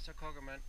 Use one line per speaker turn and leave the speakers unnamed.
Mr. Kogerman.